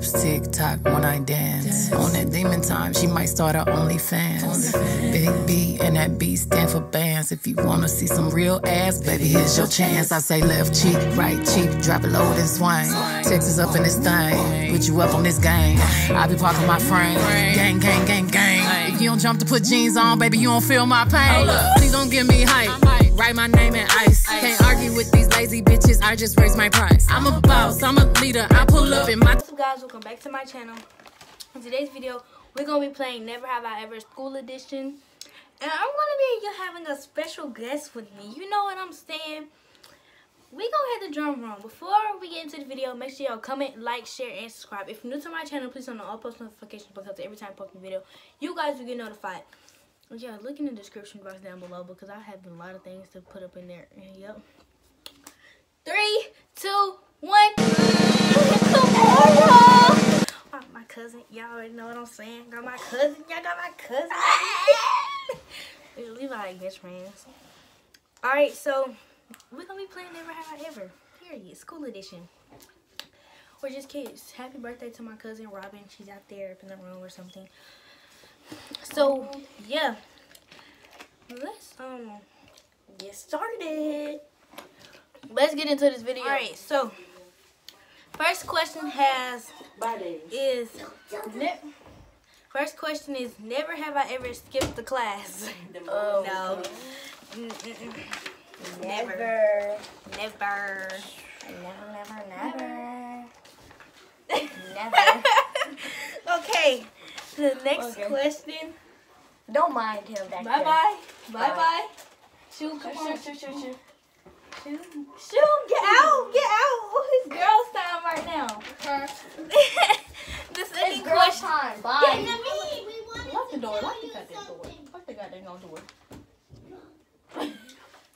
hips tick tock when I dance. On that demon time, she might start her OnlyFans. Big B and that B stand for bands. If you wanna see some real ass, baby, here's your chance. I say left cheek, right cheek, drop it low and swing. Texas up in this thing, put you up on this game. I be parking my frame, gang, gang, gang, gang. If you don't jump to put jeans on, baby, you don't feel my pain. Please don't give me hype. Write my name in ice. Can't argue with these lazy bitches. I just raise my price. I'm a boss. I'm a leader. I pull up in my. What's up guys, welcome back to my channel. In today's video, we're going to be playing Never Have I Ever School Edition. And I'm going to be having a special guest with me. You know what I'm saying? We gonna hit the drum roll. Before we get into the video, make sure y'all comment, like, share, and subscribe. If you're new to my channel, please turn on all post notifications because every time I post a video, you guys will get notified. Yeah, look in the description box down below because I have a lot of things to put up in there. Yep. Three, two, one. Oh, my cousin, y'all already know what I'm saying. Got my cousin, y'all got my cousin. Leave out like best friends. Alright, so we're gonna be playing Never Have I Ever. Period. School edition. We're just kids. Happy birthday to my cousin Robin. She's out there up in the room or something. So yeah. Let's um get started. Let's get into this video. Alright, so first question has is first question is never have I ever skipped the class. Oh, no. Mm-mm-mm. Never. Never. Never. Never, never, never. never. Okay. The next Okay. question. Don't mind him back Bye there. bye. Bye Bye. bye. Shoot, come on. Shoot, shoot, shoot, shoot. Shoot, shoot, get out, get out. It's girls' time right now. the second It's girl question. time. Yeah, Bye. yeah, me. Lock the door. Lock the goddamn door. Lock the goddamn door.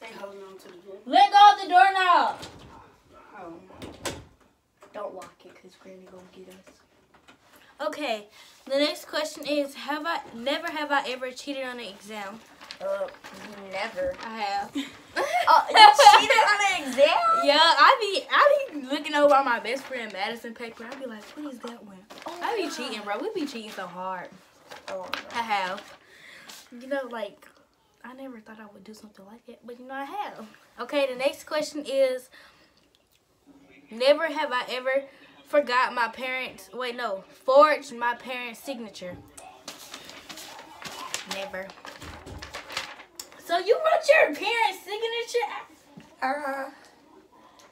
They holding on to the door. Let go of the doorknob. Oh. Don't lock it because Granny gonna get us. Okay. The next question is: Have I never have I ever cheated on an exam? Uh, never. I have. Uh, you cheated on an exam? Yeah, I be I be looking over my best friend Madison paper. I be like, what is that one? Oh I be my cheating, bro. We be cheating so hard. Oh, I have. You know, like I never thought I would do something like that, but you know I have. Okay, the next question is: Never have I ever forgot my parents. Wait, no, forged my parents' signature. Never. So you wrote your parents' signature? Uh-huh.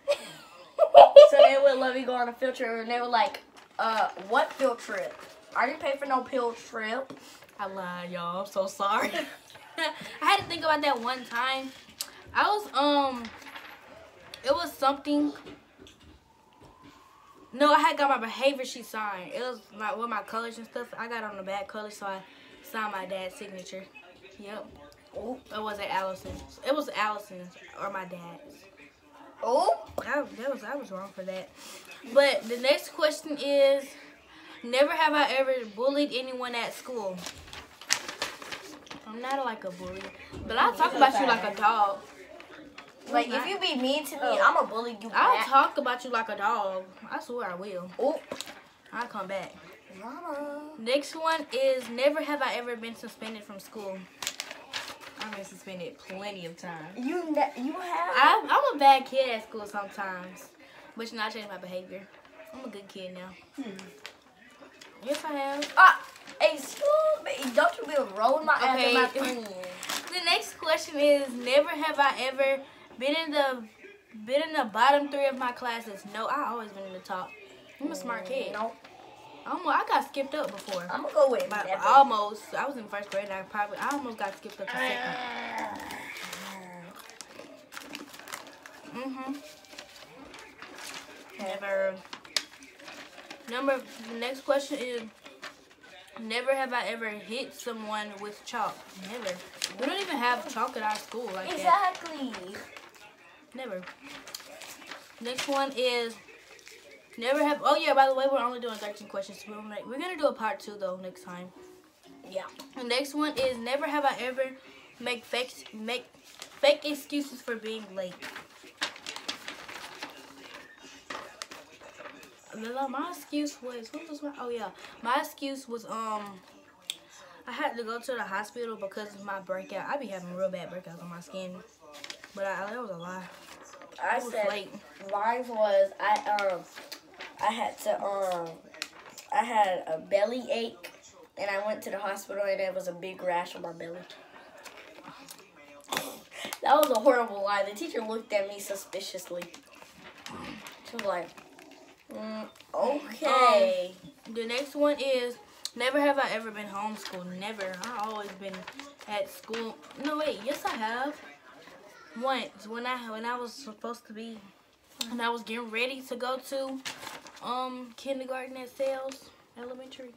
so they would let me go on a field trip and they were like, uh, what field trip? I didn't pay for no field trip. I lied, y'all. I'm so sorry. I had to think about that one time. I was um, it was something. No, I had got my behavior sheet signed. It was my with my colors and stuff. I got on the back color, so I signed my dad's signature. Yep. Oh, It wasn't Allison's. It was Allison's or my dad's. oh. I, that was I was wrong for that. But the next question is, never have I ever bullied anyone at school. I'm not like a bully, but I'll talk about you like a dog. Like, if you be mean to me, Oh. I'm gonna bully you I'll back. talk about you like a dog. I swear I will. Oh, I'll come back. mama. Next one is never have I ever been suspended from school. I've been suspended plenty of times. You ne- you have? I, I'm a bad kid at school sometimes, but you know I change my behavior. I'm a good kid now. Yes, I have. Ah, excuse me. Don't you be rolling my eyes Okay. at my friend. The next question is: Never have I ever been in the been in the bottom three of my classes. No, I always been in the top. I'm a smart kid. No, I'm, I got skipped up before. I'm gonna go with But never. almost. I was in first grade. I probably I almost got skipped up to second. Mhm. Never. Number. The next question is. Never have I ever hit someone with chalk. Never. We don't even have chalk at our school like that. Exactly. Never. Next one is. Never have. Oh yeah. By the way, we're only doing 13 questions. We're gonna, we're gonna do a part two though next time. Yeah. The next one is never have I ever make fake make fake excuses for being late. My excuse was what was my? Oh yeah, my excuse was um. I had to go to the hospital because of my breakout. I be having real bad breakouts on my skin, but I, that was a lie. I was said late. mine was I um I had to um I had a belly ache and I went to the hospital and there was a big rash on my belly. That was a horrible lie. The teacher looked at me suspiciously. She was like, mm, okay. The next one is never have I ever been homeschooled. Never. I always been at school. No wait, yes I have. Once when I when I was supposed to be when I was getting ready to go to um kindergarten at Sales Elementary.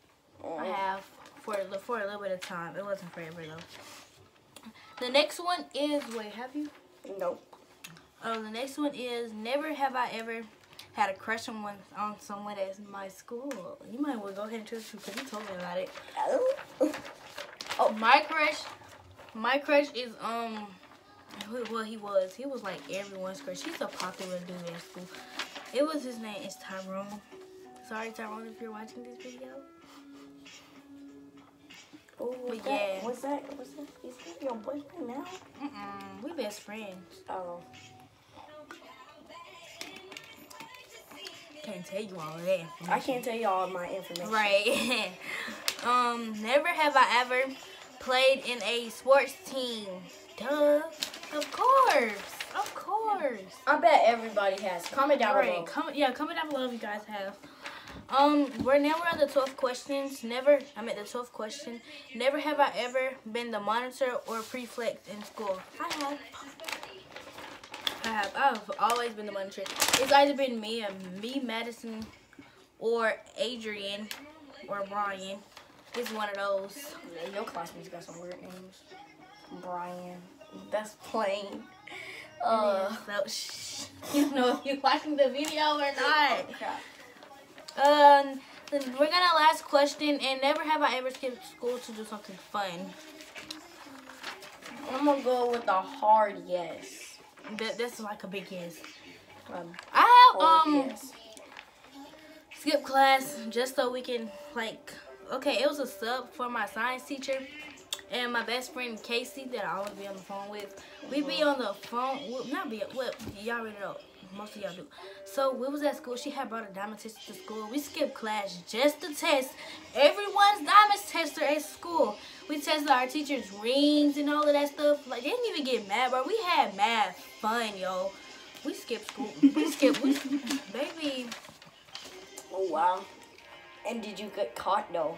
I have for a, for a little bit of time. It wasn't forever though. The next one is wait, have you? Nope. Oh, the next one is never have I ever had a crush on one on someone at my school. You might want to go ahead and choose because you told me about it. Oh, my crush, my crush is um, who well he was he was like everyone's crush. He's a popular dude in school. It was his name is Tyrone. Sorry Tyrone if you're watching this video. Oh, But that, yeah. was that, was that, is that your boyfriend now? Mm-mm, we best friends. Oh. I can't tell you all of that. I can't tell you all my information. Right. um, never have I ever played in a sports team. Duh. Of course. Of course. I bet everybody has. Comment down below. Right. Comment yeah, comment down below if you guys have. Um, we're now we're on the twelfth questions. Never I'm at the twelfth question. Never have I ever been the monitor or prefect in school. I have. I have. I've always been the money monitor. It's either been me or me, Madison, or Adrian, or Brian. It's one of those. Yeah, your classmates got some weird names. Brian. That's plain. Uh, so, shh. You know if you're watching the video or not. crap. Um, then we're gonna last question. And never have I ever skipped school to do something fun. I'm gonna go with a hard yes. That this is like a big yes. Um, I have um yes. skip class just so we can like. Okay, it was a sub for my science teacher. And my best friend Casey that I always be on the phone with. We be on the phone, well, not be, well, y'all already know. Most of y'all do. So we was at school. She had brought a diamond tester to school. We skipped class just to test everyone's diamond tester at school. We tested our teachers' rings and all of that stuff. Like they didn't even get mad, bro. We had mad fun, yo. We skipped school. We skipped. We, baby. Oh wow. And did you get caught though?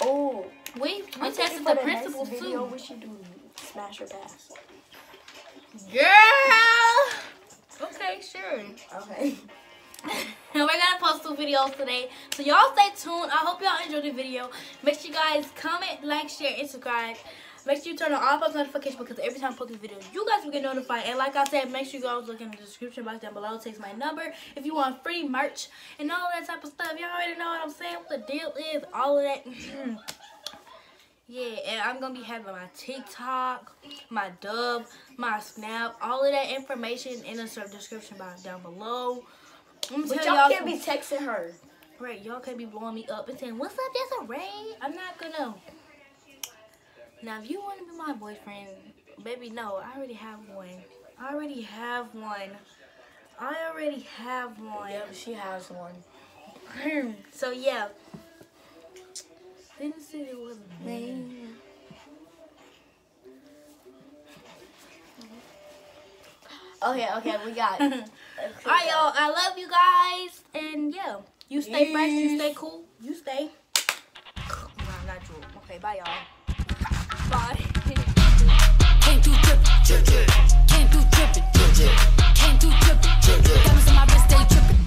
Oh, We we tested the principals video, too. We should do smash or pass. Girl. Okay, sure. Okay. And we're gonna post two videos today. So y'all stay tuned. I hope y'all enjoyed the video. Make sure you guys comment, like, share, and subscribe. Make sure you turn on all post notifications because every time I post a video, you guys will get notified. And like I said, make sure you guys look in the description box down below. It Text my number if you want free merch and all that type of stuff. Y'all already know what I'm saying. What the deal is. All of that. Yeah, and I'm gonna be having my TikTok, my dub, my snap, all of that information in the description box down below. I'm But y'all can't be texting her. Right, y'all can't be blowing me up and saying, What's up, there's a rain? I'm not gonna. Now, if you want to be my boyfriend, baby, no, I already have one. I already have one. I already have one. Yep, she has one. so, yeah didn't say it wasn't. Okay, okay, we got it. All right, y'all. I love you guys, and yeah, you stay yes. fresh, you stay cool, you stay. No, not. Okay, bye, y'all. Bye. Can't do can't do can't do my wrist.